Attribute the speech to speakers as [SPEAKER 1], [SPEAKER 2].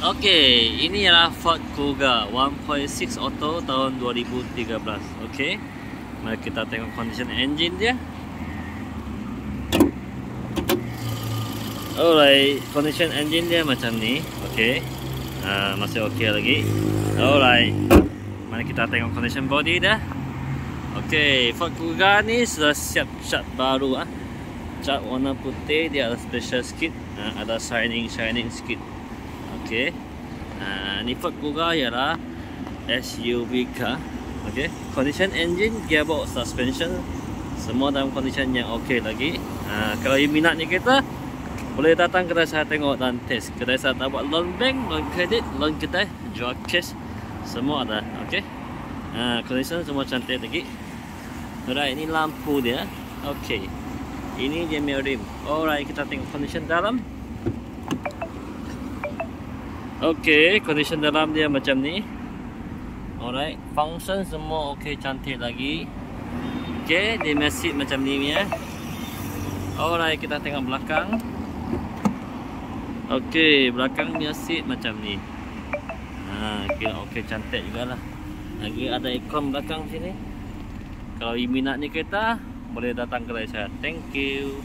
[SPEAKER 1] Okey, ini adalah Ford Kuga 1.6 auto tahun 2013. Okey. Mari kita tengok condition engine dia. Alright, condition engine dia macam ni. Okey. Uh, masih okey lagi. Alright. Mari kita tengok condition body dia. Okey, Ford Kuga ni sudah siap cat baru ah. Cat warna putih dia ada special sikit, uh, ada shining shining sikit. Okey. Uh, ni Ford Kuga ialah SUV car. Okey. Condition engine, gearbox, suspension semua dalam condition yang okey lagi. Uh, kalau you minat ni kereta, boleh datang kedai saya tengok dan test. Kedai saya tak buat loan bank, loan credit, loan kedai, jual cash. Semua ada. Okey. Uh, condition semua cantik lagi. Alright, ini lampu dia. Okey. Ini dia punya rim. Alright, kita tengok condition dalam. Okey, condition dalam dia macam ni. Alright, function semua okey cantik lagi. Okey, dia mesin macam ni ya. Alright, kita tengok belakang. Okey, belakang seat macam ni. Ha, kira okey cantik jugalah. Lagi ada ikon belakang sini. Kalau minat ni kereta, boleh datang kedai saya. Thank you.